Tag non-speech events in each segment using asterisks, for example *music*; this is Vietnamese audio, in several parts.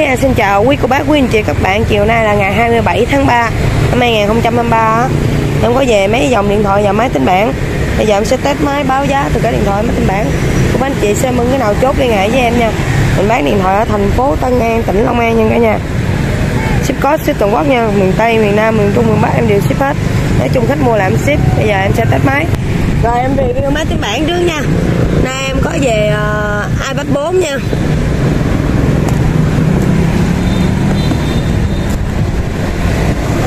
Thúy An à, xin chào quý cô bác, quý anh chị các bạn. Chiều nay là ngày 27 tháng 3 năm 2023 Em có về mấy dòng điện thoại và máy tính bảng. Bây giờ em sẽ test máy báo giá từ cái điện thoại máy tính bảng. Cô bác anh chị xem mừng cái nào chốt liên hệ với em nha. Mình bán điện thoại ở thành phố Tân An, tỉnh Long An nha cả nhà. Ship code ship toàn quốc nha. Miền Tây, miền Nam, miền Trung, miền Bắc em đều ship hết. Nói chung khách mua là em ship. Bây giờ em sẽ test máy. Rồi em review máy tính bảng trước nha. Nay em có về uh, iPad 4 nha.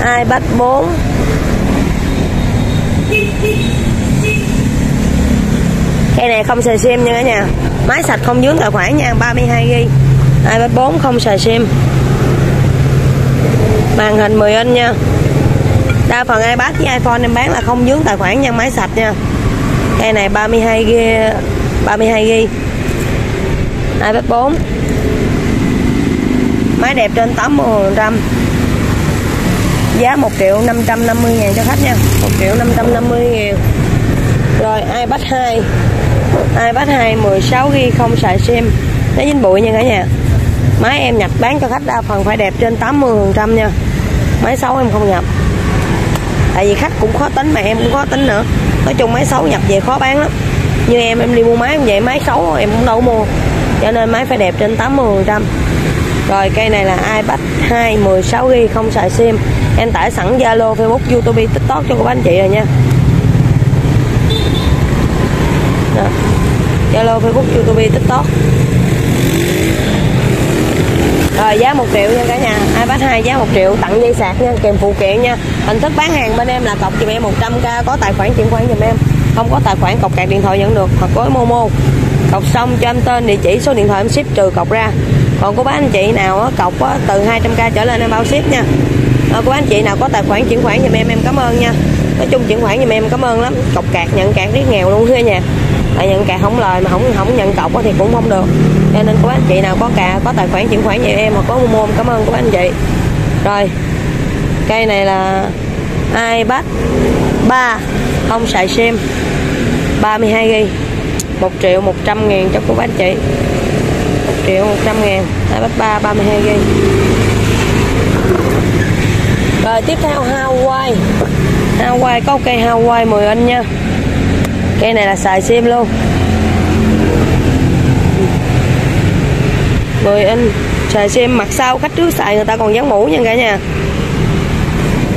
iPad 4 Cây này không xài sim nha cả nhà. Máy sạch không dướng tài khoản nha 32GB iPad 4 không xài sim. Màn hình 10 inch nha. Đa phần iPad với iPhone em bán là không dướng tài khoản nha, Máy sạch nha. Cây này 32GB 32GB iPad 4 Máy đẹp trên 80% giá 1 triệu 550 ngàn cho khách nha. 1 triệu 550 ngàn. Rồi, iPad 2 iPad 2 16 GB không xài sim. Nó dính bụi nha cả nhà. Máy em nhập bán cho khách đa phần phải đẹp trên 80% nha. Máy xấu em không nhập. Tại vì khách cũng khó tính mà em cũng khó tính nữa. Nói chung máy xấu nhập về khó bán lắm. Như em em đi mua máy cũng vậy. Máy xấu em cũng đâu mua. Cho nên máy phải đẹp trên 80% rồi, cây này là iPad 2 16 GB không xài sim em tải sẵn Zalo, Facebook, YouTube, TikTok cho cô bác anh chị rồi nha. Zalo, Facebook, YouTube, TikTok. Rồi giá 1 triệu nha cả nhà. iPad 2 giá 1 triệu tặng dây sạc nha kèm phụ kiện nha. Hình thức bán hàng bên em là cọc giùm em 100k có tài khoản chuyển khoản giùm em. Không có tài khoản cọc cạc điện thoại nhận được hoặc gói momo. Cọc xong cho em tên địa chỉ số điện thoại em ship trừ cọc ra. Còn cô bác anh chị nào á, cọc á, từ 200k trở lên em bao ship nha. Ờ, à, cô anh chị nào có tài khoản chuyển khoản giùm em em cảm ơn nha. Nói chung chuyển khoản giùm em cảm ơn lắm. Cọc cạc nhận cạc riết nghèo luôn cả nhà à, nhận cạc không lời mà không không nhận cọc thì cũng không được. Cho nên cô anh chị nào có cà có tài khoản chuyển khoản giùm em hoặc có mua momo cảm ơn cô anh chị. Rồi cây này là iPad 3 không xài sim. 32GB 1 triệu 100 ngàn cho cô bác anh chị. 1 triệu 100 ngàn. iPad 3 32GB rồi, tiếp theo Hawaii. Hawaii, có cây Hawaii 10 inch nha. Cây này là xài sim luôn. 10 inch Xài sim mặt sau khách trước xài người ta còn dán mũ nha cả nhà.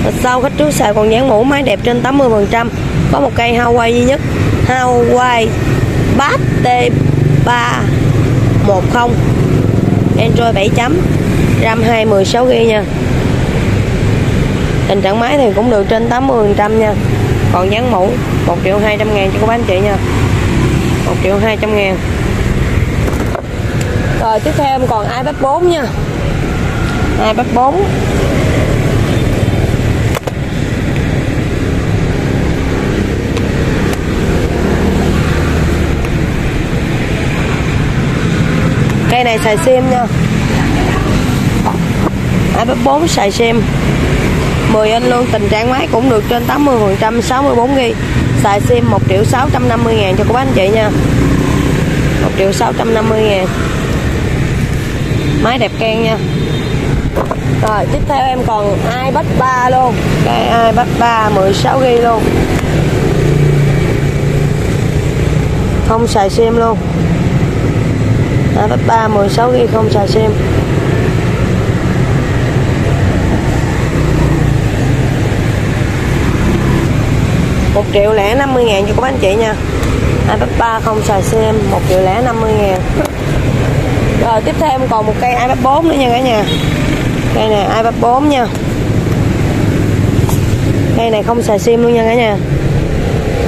Mặt sau khách trước xài còn dán mũ, máy đẹp trên 80 phần trăm. Có một cây Hawaii duy nhất. Hawaii Bass T310 Android 7 chấm, RAM 2 16GB nha tình trạng máy thì cũng được trên 80 trăm nha. Còn dán mũ 1 triệu 200 ngàn cho các anh chị nha. 1 triệu 200 ngàn. Rồi, tiếp theo em còn iPad 4 nha. iPad 4 cây này xài sim nha. iPad 4 xài sim. 10 inch luôn tình trạng máy cũng được trên 80 phần trăm 64 GB xài sim 1 triệu 650 ngàn cho các anh chị nha. 1 triệu 650 ngàn. Máy đẹp can nha. Rồi, tiếp theo em còn iPad 3 luôn? Cái iPad 3 16 GB luôn. Không xài sim luôn. iPad 3 16 GB không xài sim. 1 triệu lẻ 50 ngàn cho các anh chị nha. iPad 3 không xài xem 1 triệu lẻ 50 ngàn. Rồi, tiếp theo em còn một cây iPad 4 nữa nha cả nhà. Cây này, iPad 4 nha. Cây này không xài sim luôn nha cả nhà.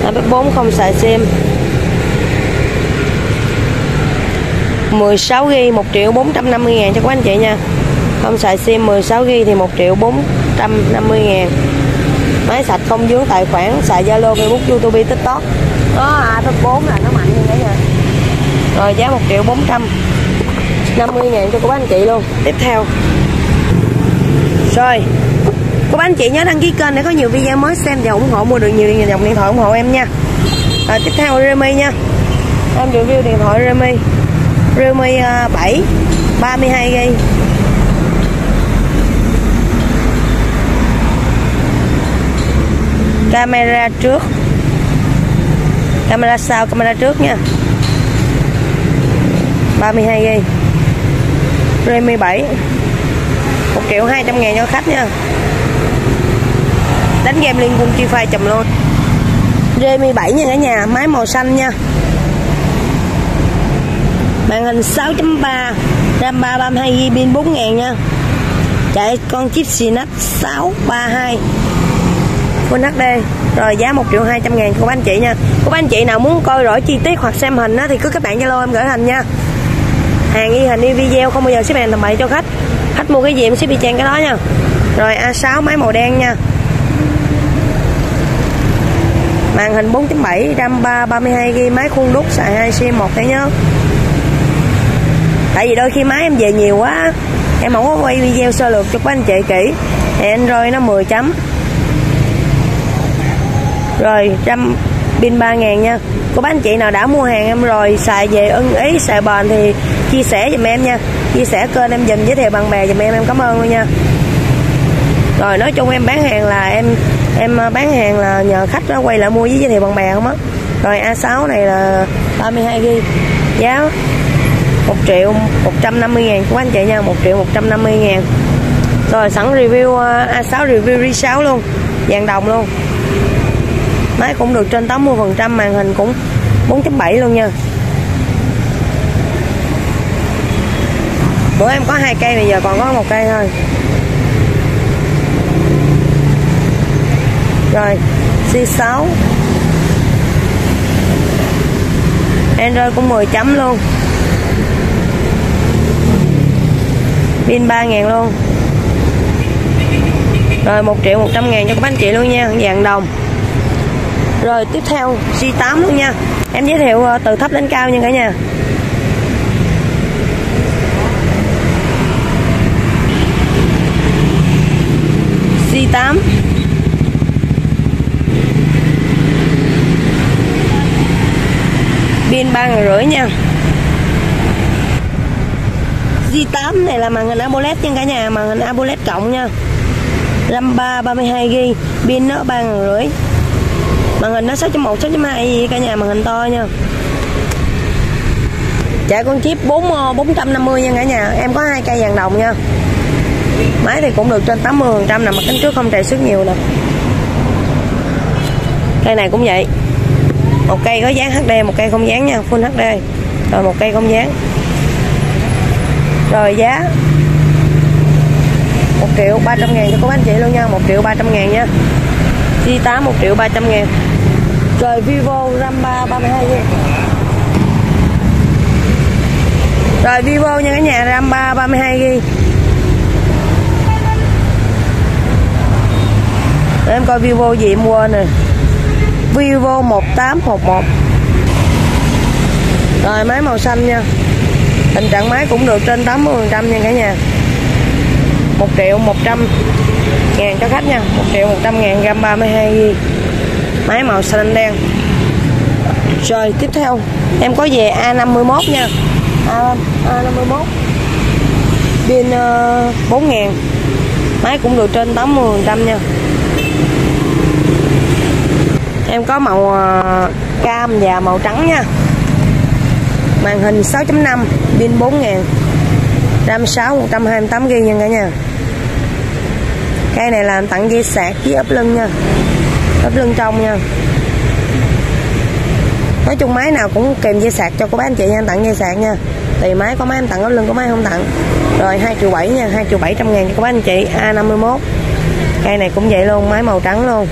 iPad 4 không xài sim. 16 g 1 triệu 450 ngàn cho các anh chị nha. Không xài sim 16 g thì 1 triệu 450 ngàn máy sạch không dướng tài khoản xài zalo facebook youtube tiktok. Nó iPad 4 là nó mạnh như thế nha rồi giá 1 triệu 450 ngàn cho các anh chị luôn. Tiếp theo. Rồi. Các anh chị nhớ đăng ký kênh để có nhiều video mới xem và ủng hộ mua được nhiều dòng điện thoại ủng hộ em nha. Rồi tiếp theo Realme nha. Em review điện thoại Realme Realme 7 32GB camera trước. Camera sau, camera trước nha. 32 GB Redmi 7 1 triệu 200 ngàn cho khách nha. Đánh game liên quân chi phai chùm luôn. Redmi 7 nha cả nhà, máy màu xanh nha. Màn hình 6.3 RAM 332 GB pin 4000 nha. Chạy con chip Snap 632 Win HD rồi giá 1 triệu 200 ngàn của anh chị nha. Của anh chị nào muốn coi rõ chi tiết hoặc xem hình á, thì cứ các bạn Zalo em gửi hình nha. Hàng y hình y video không bao giờ ship hàng tầm bậy cho khách. Khách mua cái gì em ship đi trang cái đó nha. Rồi A6 máy màu đen nha. Màn hình 4.7 RAM 3 32GB máy khuôn đúc xài 2 sim 1 thế nhớ. Tại vì đôi khi máy em về nhiều quá em không có quay video sơ lược cho các anh chị kỹ. Thì Android nó 10 chấm rồi, trăm pin 3 ngàn nha. Cô bác anh chị nào đã mua hàng em rồi, xài về ưng ý, xài bền thì chia sẻ giùm em nha. Chia sẻ kênh em dùm giới thiệu bạn bè giùm em em cảm ơn luôn nha. Rồi, nói chung em bán hàng là em em à, bán hàng là nhờ khách nó quay lại mua với giới thiệu bạn bè không á. Rồi A6 này là 32 ghi. Giá 1 triệu 150 ngàn của anh chị nha 1 triệu 150 ngàn. Rồi, sẵn review à, A6 review R6 luôn, vàng đồng luôn máy cũng được trên 80 phần trăm màn hình cũng 4.7 luôn nha. Bữa em có hai cây bây giờ còn có một cây thôi. Rồi C6 Android cũng 10 chấm luôn. Pin 3.000 luôn. Rồi 1 triệu 100 ngàn cho các anh chị luôn nha, dạng đồng rồi, tiếp theo G8 luôn nha. Em giới thiệu ờ, từ thấp đến cao nha cả nhà. G8 pin ba ngàn rưỡi nha. G8 này là màn hình AMOLED nha cả nhà, màn hình AMOLED cộng nha. RAM 3 32GB pin nó ba ngàn rưỡi màn hình nó 6.1 6.2 gì cả nhà màn hình to nha. Chạy con chip 4 450 ờ, nha cả nhà. Em có hai cây vàng đồng nha. Máy thì cũng được trên 80 phần trăm nè, mà kính trước không trầy xước nhiều nè. Cây này cũng vậy. Một cây có dán HD một cây không dán nha, full HD rồi một cây không dán rồi giá. 1 triệu 300 ngàn cho các anh chị luôn nha 1 triệu 300 ngàn nha. G8 1 triệu 300 ngàn rồi, Vivo RAM 3 32 GB rồi, Vivo nha cả nhà RAM 3 32 GB em coi Vivo gì em quên rồi. Vivo 1811 Rồi, máy màu xanh nha. Tình trạng máy cũng được trên 80% nha cả nhà. 1 triệu 100 ngàn cho khách nha. 1 triệu 100 ngàn gram 32 GB Máy màu xanh đen. Rồi tiếp theo. Em có về A51 nha. A, A51 Pin ờ, uh, 4 ngàn. Máy cũng được trên 80% nha. Em có màu uh, cam và màu trắng nha. Màn hình 6.5 Pin 4 ngàn. RAM 6 128GB nha cả nhà. Cây này làm tặng dây sạc với ốp lưng nha. Ốp lưng trong nha. Nói chung máy nào cũng kèm dây sạc cho cô bác anh chị nha Tặng dây sạc nha. Tùy máy, có máy em tặng áo lưng, có máy không tặng. Rồi 2 triệu 7 nha 2 triệu 700 ngàn cho cô bác anh chị A51 Cây này cũng vậy luôn, Máy màu trắng luôn.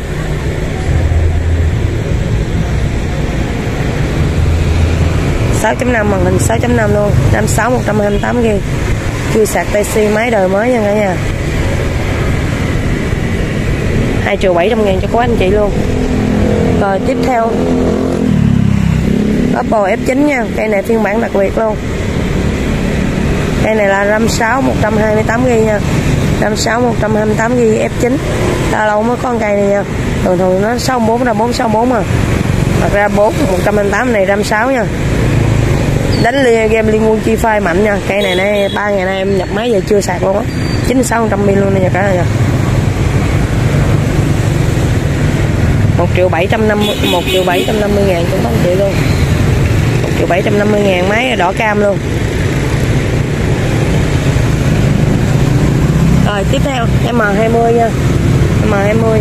6.5 màn hình 6.5 luôn. 56 128 GB chưa sạc TC máy đời mới nha cả nhà. 2 triệu 700 ngàn cho cô anh chị luôn. Rồi, tiếp theo. Oppo F9 nha. Cây này phiên bản đặc biệt luôn. Cây này là RAM 6 128GB nha. RAM 6 128GB F9 ta lâu mới có con cây này nha. Thường thường nó 64 ra 464 à. Thật ra 4 128 này RAM 6 nha. Đánh liên game liên quân chi phai mạnh nha. Cây này nay ba ngày nay em nhập máy giờ chưa sạc luôn á. Chín sáu trăm pin luôn nha, cả nhà. 1 triệu 750 1 triệu 750 ngàn cũng các anh chị luôn. 1 triệu 750 ngàn máy đỏ cam luôn. Rồi tiếp theo M20 nha. M20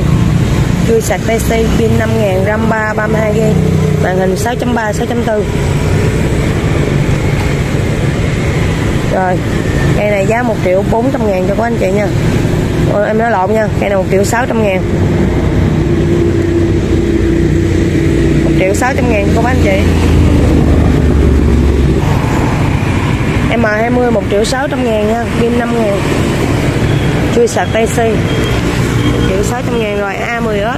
chui sạc PC pin 5000 RAM 3 32GB màn hình 6.3 6.4 rồi cây này giá 1 triệu 400 ngàn cho các anh chị nha. Ồ, em nói lộn nha cây này 1 triệu 600 ngàn 1 triệu 600 ngàn cho các anh chị. M20 1 triệu 600 ngàn nha, pin 5 ngàn. Chui sạc tay si. 1 triệu 600 ngàn rồi A10S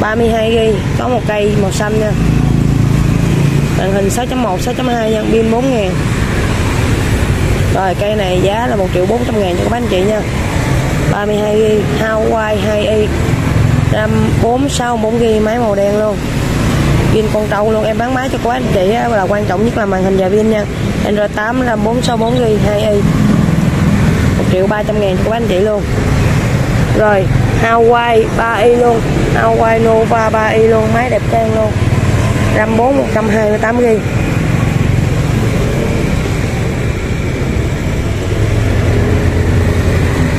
32GB có một cây màu xanh nha. Màn hình 6.1 6.2 nha, pin 4 ngàn. Rồi, cây này giá là 1 triệu 400 ngàn cho các anh chị nha. 32GB Hawaii 2i RAM 464GB máy màu đen luôn pin con trâu luôn. Em bán máy cho các anh chị là quan trọng nhất là màn hình và pin nha. Android 8 là 464GB 2i 1 triệu 300 ngàn cho các anh chị luôn. Rồi Hawaii 3i luôn. Hawaii Nova 3i luôn, máy đẹp trang luôn. RAM 4 128GB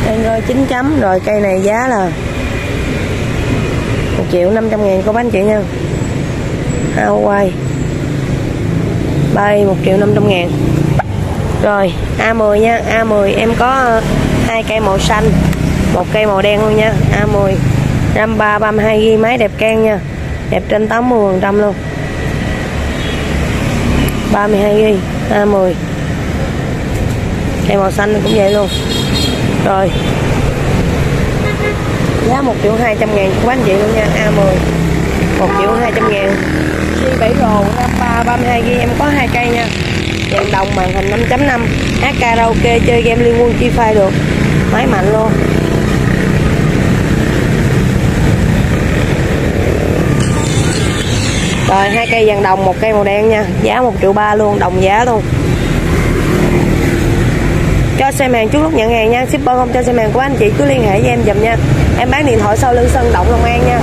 Android 9 chấm, rồi cây này giá là 1 triệu 500 ngàn có anh chị nha. Huawei bay 1 triệu 500 ngàn. Rồi A10 nha. A10 em có ờ, hai cây màu xanh, một cây màu đen luôn nha. A10 RAM 3 32GB máy đẹp can nha. Đẹp trên 80 phần trăm luôn. 32GB A10 cây màu xanh cũng vậy luôn. Rồi. Giá 1 triệu 200 ngàn của anh chị luôn nha. A10 1 triệu 200 ngàn. Chi 7 rồ 53 32 ghi, em có hai cây nha. Đèn đồng màn hình 5.5 hát karaoke, chơi game liên quân, chi phai được. Máy mạnh luôn. Rồi, hai cây vàng đồng, một cây màu đen nha. Giá 1 triệu ba luôn, đồng giá luôn. Cho xe màn trước lúc nhận hàng nha. Shipper không cho xe màn của anh chị, cứ liên hệ với em dùm nha. Em bán điện thoại sau lưng sân động long an nha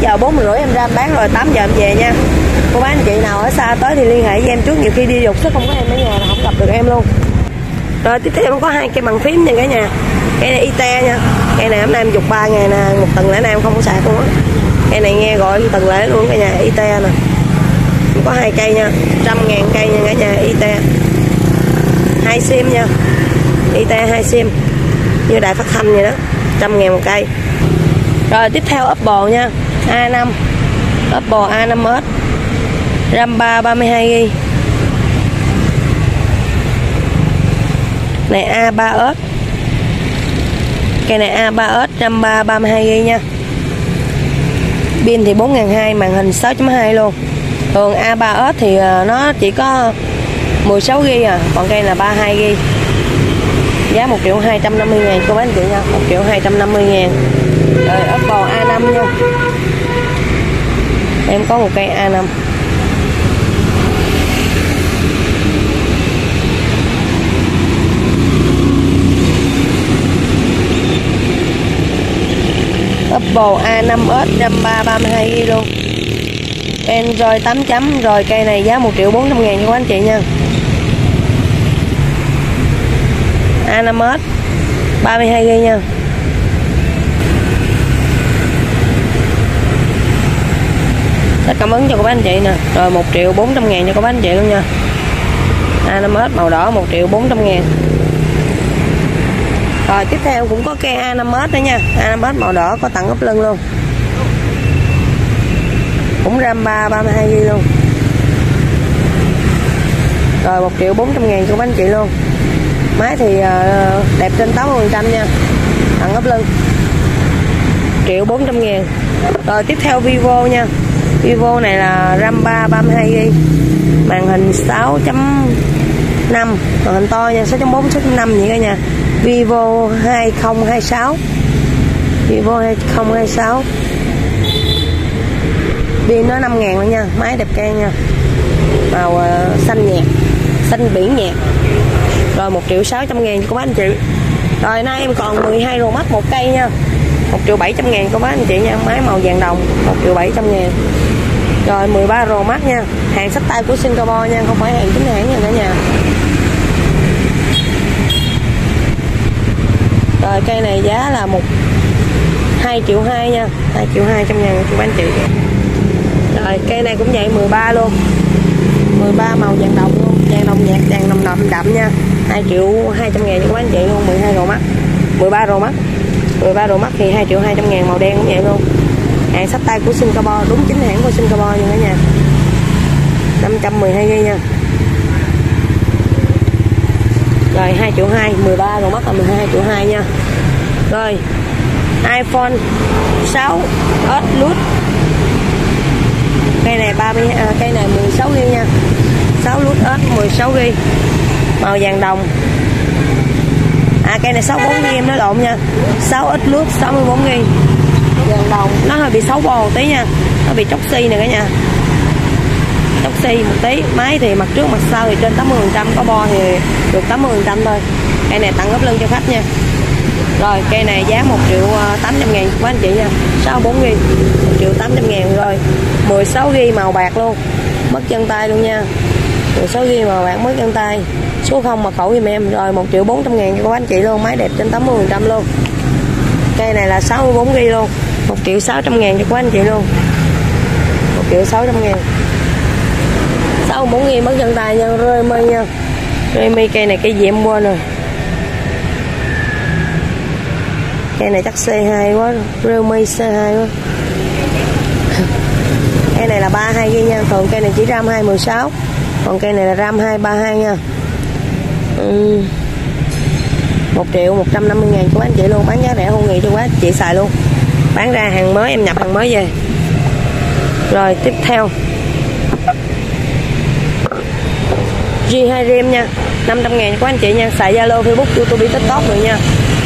giờ 4 rưỡi em ra em bán rồi 8 giờ em về nha. Cô bác anh chị nào ở xa tới thì liên hệ với em trước, nhiều khi đi dục chứ không có em ở nhà là không gặp được em luôn. Rồi tiếp theo em có hai cây bằng phím nha cả nhà. Cây này ite nha. Cây này hôm nay em dục ba ngày nè, một tuần lễ nay em không có sạc luôn á. Cây này nghe gọi tuần lễ luôn cả nhà ite nè. Có hai cây nha, trăm ngàn cây nha cả nhà ite hai sim nha. Ite hai sim. Như đài phát thanh vậy đó, trăm ngàn một cây. Rồi tiếp theo Apple nha. A5 Apple A5s RAM 3 32GB này A3s cây này A3s RAM 3 32GB nha. Pin thì 4200 màn hình 6.2 luôn. Thường A3s thì ờ, nó chỉ có 16GB à còn cây là 32GB giá 1 triệu 250 ngàn, cô bán chị nha 1 triệu 250 ngàn. Rồi Apple A5 nha em có một cây A5 Apple A5s RAM 3 32 luôn Android 8 chấm, rồi cây này giá 1 triệu 400 ngàn cho anh chị nha. A5s 32 g nha. Rất cảm ơn cho các anh chị nè. Rồi 1 triệu 400 ngàn cho các anh chị luôn nha. À, A5s màu đỏ 1 triệu 400 ngàn. Rồi, tiếp theo cũng có cây A5S nữa nha. A5S màu đỏ có tặng ốp lưng luôn. Cũng RAM 3 32 GB luôn. Rồi 1 triệu 400 ngàn cho anh chị luôn. Máy thì ờ, đẹp trên 80% nha. Tặng ốp lưng. 1 triệu 400 ngàn. Rồi, tiếp theo Vivo nha. Vivo này là RAM 3 32 g màn hình 6.5 màn hình to nha 6.4 6.5 vậy cả nhà. Vivo 2026 Vivo 2026 pin nó 5 ngàn luôn nha máy đẹp can nha. Màu uh, xanh nhạt xanh biển nhạt. Rồi 1 triệu 600 ngàn của các anh chị. Rồi nay em còn 12 rô mắt một cây nha 1 triệu 700 ngàn của bác anh chị nha máy màu vàng đồng 1 triệu 700 ngàn rồi 13 Pro mắt nha. Hàng sách tay của Singapore nha, không phải hàng chính hãng nha cả nhà. Rồi, cây này giá là một 2 triệu 2 nha. 2 triệu 200 ngàn cho bán chị rồi, cây này cũng vậy 13 luôn. 13 màu vàng đồng luôn. Vàng đồng nhạt, vàng đồng đậm đậm nha. 2 triệu 200 ngàn cho anh chị luôn 12 rồ mắt 13 rồ mắt 13 rồ mắt thì 2 triệu 200 ngàn, màu đen cũng vậy luôn hàng sách tay của Singapore đúng chính hãng của Singapore nha cả nhà. 512 g nha. Rồi 2 triệu 2 13 còn Max là 12 triệu 2 nha. Rồi iPhone 6 S Plus cây này 30 à, cây này 16 g nha. 6 lút S 16 g màu vàng đồng. À cây này 64 g em nói lộn nha. 6 S Plus 64 g vàng đồng nó hơi bị xấu bồ tí nha. Nó bị chóc xi nè cả nhà. Chóc xi một tí. Máy thì mặt trước, mặt sau thì trên 80 phần trăm, có bo thì được 80 phần trăm thôi. Cây này tặng gấp lưng cho khách nha. Rồi, cây này giá 1 triệu 800 ngàn của anh chị nha. 64 ghi 1 triệu 800 ngàn rồi. 16 ghi màu bạc luôn. Mất chân tay luôn nha. 16 ghi màu bạc, mất chân tay. Số 0 mật khẩu giùm em. Rồi 1 triệu 400 ngàn cho các anh chị luôn. Máy đẹp trên 80 phần trăm luôn. Cây này là 64 ghi luôn. 1 triệu 600 ngàn cho các anh chị luôn. 1 triệu 600 ngàn. 64 ghi mất chân tay nha rơi mây nha. Rơi mi cây này cây gì em quên rồi. Cây này chắc C2 quá rơi Realme C2 quá. *laughs* Cây này là 32 ghi nha, còn cây này chỉ RAM 216 còn cây này là RAM 232 nha. Ừ. 1 triệu 150 ngàn của anh chị luôn, bán giá rẻ không nghĩ cho quá, chị xài luôn bán ra hàng mới, em nhập hàng mới về. Rồi, tiếp theo. G2 Rim nha. 500 ngàn của anh chị nha. Xài Zalo, Facebook, YouTube, TikTok rồi nha.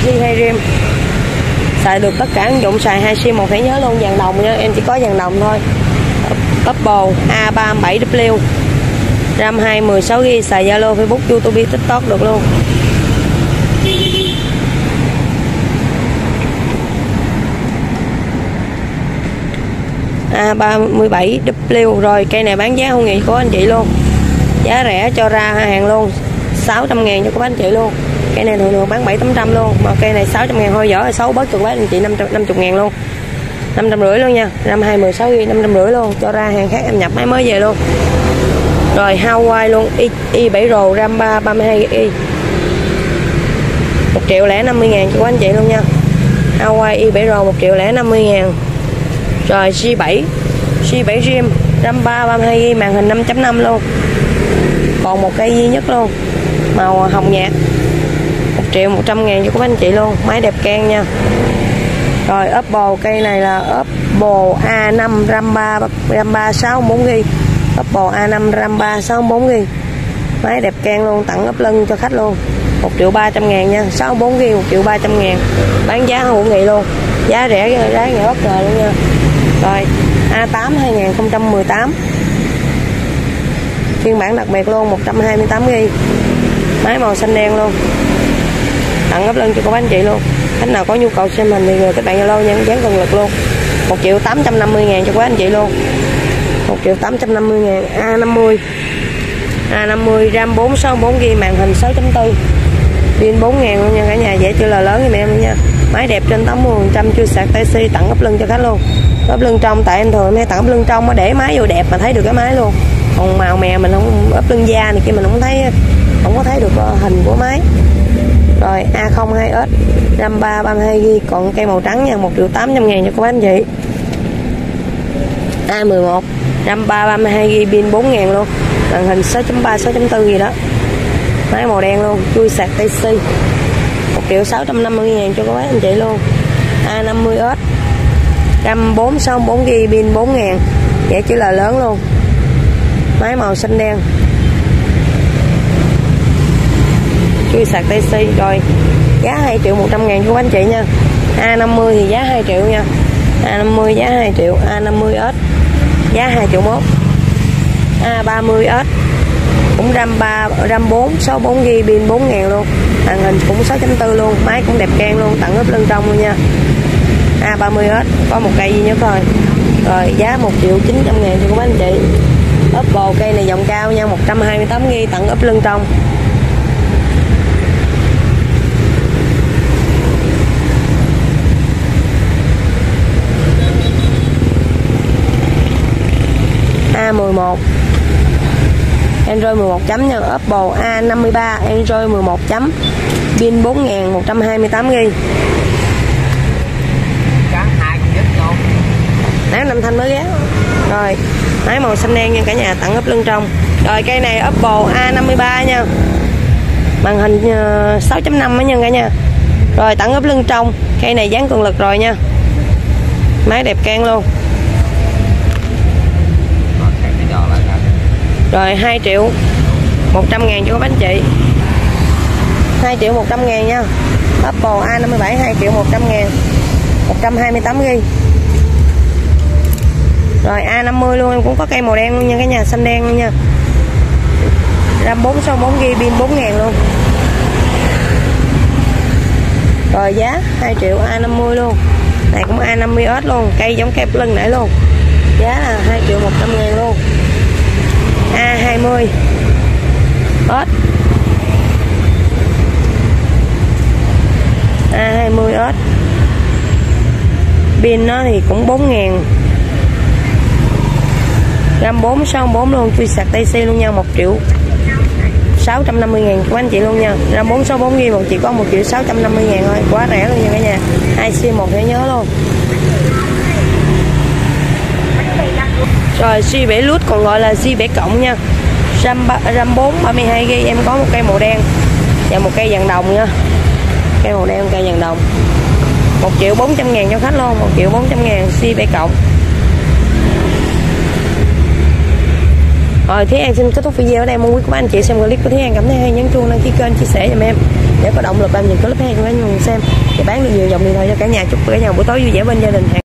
G2 Rim xài được tất cả ứng dụng, xài hai sim một hãy nhớ luôn, vàng đồng nha. Em chỉ có vàng đồng thôi. Apple A37W RAM 2 16GB xài Zalo, Facebook, YouTube, TikTok được luôn. À, A37W rồi cây này bán giá không nghị của anh chị luôn. Giá rẻ cho ra hàng luôn 600 ngàn cho các anh chị luôn. Cây này thường thường bán bảy tám trăm luôn mà cây này 600 ngàn thôi vỏ xấu bớt được bán anh chị 50 ngàn luôn. năm trăm rưỡi luôn nha năm hai mười sáu luôn cho ra hàng khác em nhập máy mới về luôn. Rồi Hawaii luôn y, y 7 rồ ram 3 32 y 1 triệu lẻ 50 ngàn cho các anh chị luôn nha. Hawaii y 7 rồ 1 triệu lẻ 50 ngàn rồi G7 G7 Rim ram 3 32GB màn hình 5.5 luôn. Còn một cây duy nhất luôn, màu hồng nhạt. 1 triệu 100 ngàn cho các anh chị luôn, máy đẹp can nha. Rồi, Oppo, cây này là Oppo A5 RAM 3 RAM 3 64GB Oppo A5 RAM 3 64GB máy đẹp can luôn, tặng ấp lưng cho khách luôn. 1 triệu 300 ngàn nha 64GB 1 triệu 300 ngàn. Bán giá hữu nghị luôn. Giá rẻ giá rẻ bất ngờ luôn nha rồi A8 2018 phiên bản đặc biệt luôn 128GB máy màu xanh đen luôn. Tặng gấp lưng cho cô bác anh chị luôn. Khách nào có nhu cầu xem hình thì các bạn zalo nha dán cần lực luôn. 1 triệu 850 ngàn cho các anh chị luôn. 1 triệu 850 ngàn A50 A50 RAM 464 GB màn hình 6.4 pin 4 ngàn luôn nha, cả nhà dễ chữ là lớn giùm em nha. Máy đẹp trên 80% chưa sạc taxi tặng gấp lưng cho khách luôn ốp lưng trong tại em thường em hay tặng ốp lưng trong để máy vô đẹp mà thấy được cái máy luôn. Còn màu mè mình không ốp lưng da này kia mình không thấy, không có thấy được ờ, hình của máy. Rồi A02S RAM 3 32GB còn cây màu trắng nha 1 triệu 800 ngàn cho cô bác anh chị. A11 RAM 3 32GB pin 4 ngàn luôn. Màn hình 6.3 6.4 gì đó. Máy màu đen luôn chui sạc TC 1 triệu 650 ngàn cho các anh chị luôn. A50S RAM 464GB pin 4 ngàn. Vậy chữ là lớn luôn. Máy màu xanh đen. Chui sạc TC rồi giá 2 triệu 100 ngàn của anh chị nha. A50 thì giá 2 triệu nha. A50 giá 2 triệu A50S giá 2 triệu 1 A30S cũng RAM 3 RAM 4 64 GB pin 4 ngàn luôn. Màn hình cũng 6.4 luôn. Máy cũng đẹp can luôn. Tặng ướp lưng trong luôn nha. A 30 hết, có một cây duy nhất thôi. Rồi, giá 1 triệu 900 ngàn cho các anh chị. Oppo cây này dòng cao nha 128 g tặng ốp lưng trong. A11 Android 11 chấm nha Oppo A53 Android 11 chấm. Pin 4128 g Nãy năm thanh mới ghé. Rồi, Máy màu xanh đen nha, cả nhà, tặng ốp lưng trong. Rồi, cây này Oppo A53 nha. Màn hình ờ, 6.5 á nha, cả nhà. Rồi, tặng ốp lưng trong. Cây này dán cường lực rồi nha. Máy đẹp can luôn. Rồi 2 triệu 100 ngàn cho các anh chị. 2 triệu 100 ngàn nha. Apple A57 2 triệu 100 ngàn. 128 ghi. Rồi A50 luôn, em cũng có cây màu đen luôn nha, cái nhà xanh đen luôn nha. RAM 464 GB pin 4000 luôn. Rồi, giá 2 triệu A50 luôn. Này, cũng A50S luôn, Cây giống kẹp lưng nãy luôn. Giá là 2 triệu 100 ngàn luôn. A20 S A20 S pin nó thì cũng 4 ngàn. RAM 464 luôn tuy sạc TC luôn nha 1 triệu 650 ngàn của anh chị luôn nha. RAM 464 ghi một chỉ có 1 triệu 650 ngàn thôi. Quá rẻ luôn nha cả nhà. Hai sim một để nhớ luôn. Rồi C7 lút còn gọi là C7 cộng nha. RAM, RAM 4 32 ghi em có một cây màu đen và một cây vàng đồng nha. Cây màu đen cây vàng đồng. 1 triệu 400 ngàn cho khách luôn 1 triệu 400 ngàn C7 cộng Ờ, Rồi Thúy An xin kết thúc video ở đây. Mong quý các anh chị xem clip của Thúy An. Cảm thấy hay nhấn chuông đăng ký kênh, chia sẻ giùm em. Để có động lực làm những clip hay cho các anh xem. Để bán được nhiều dòng điện thoại cho cả nhà. Chúc cả nhà buổi tối vui vẻ bên gia đình.